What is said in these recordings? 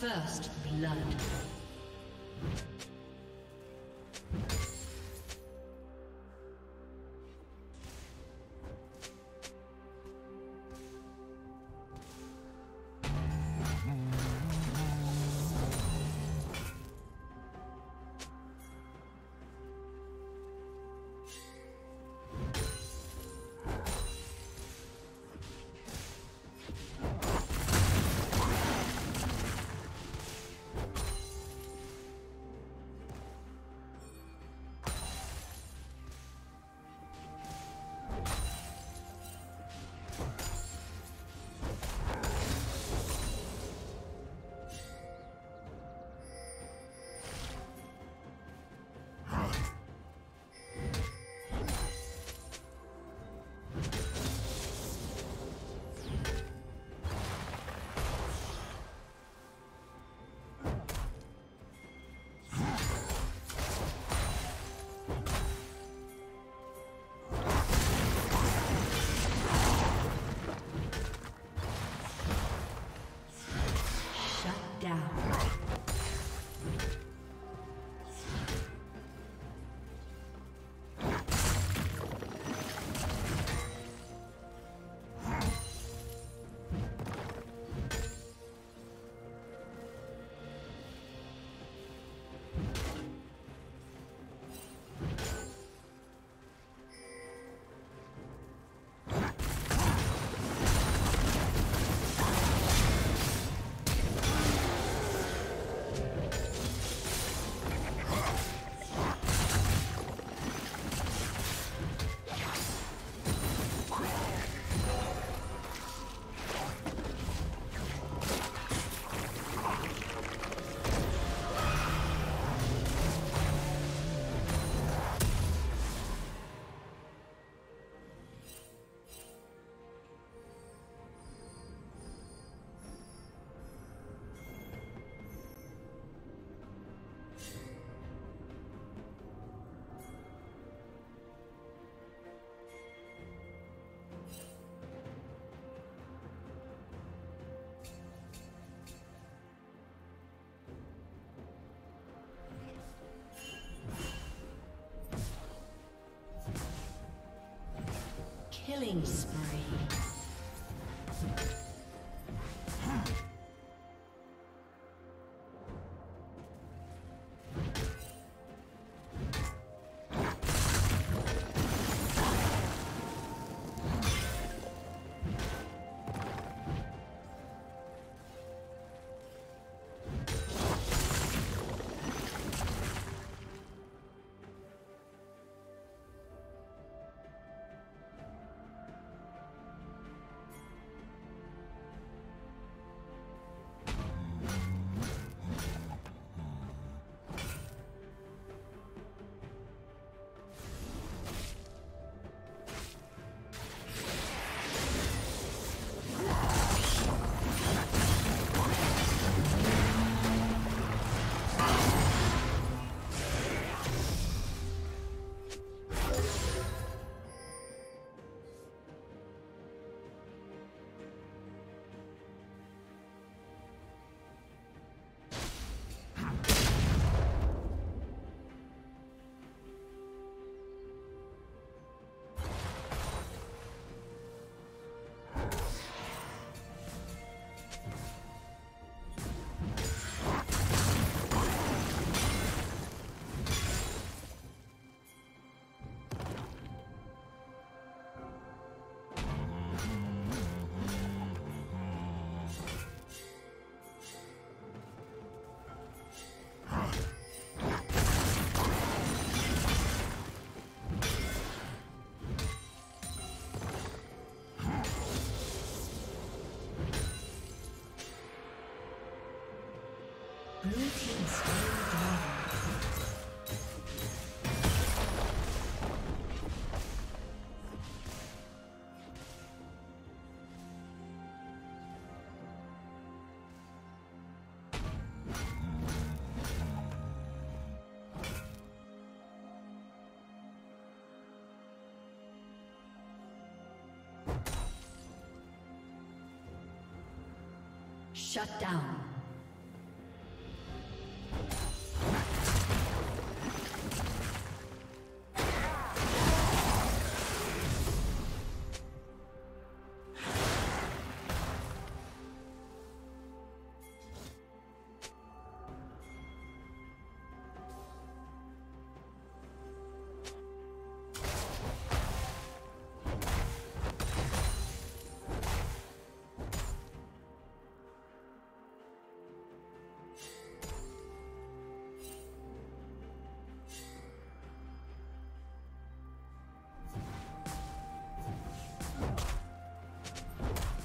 First blood. Killing spree. Shut down.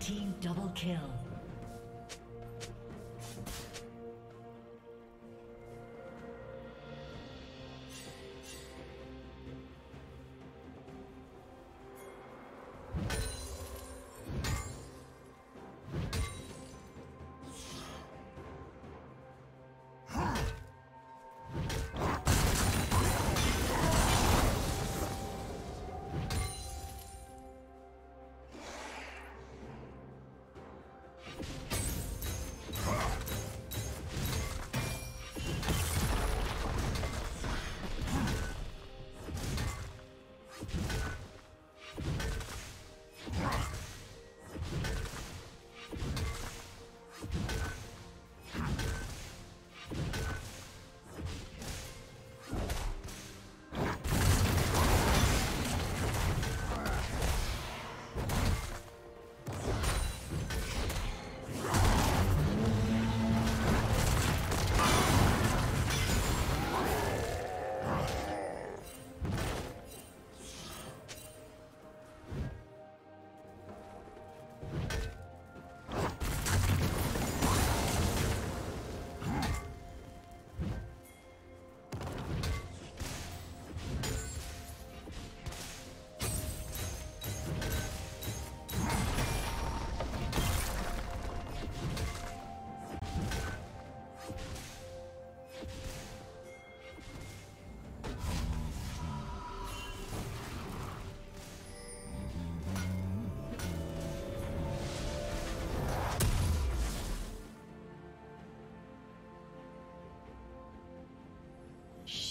Team double kill.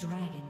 dragon.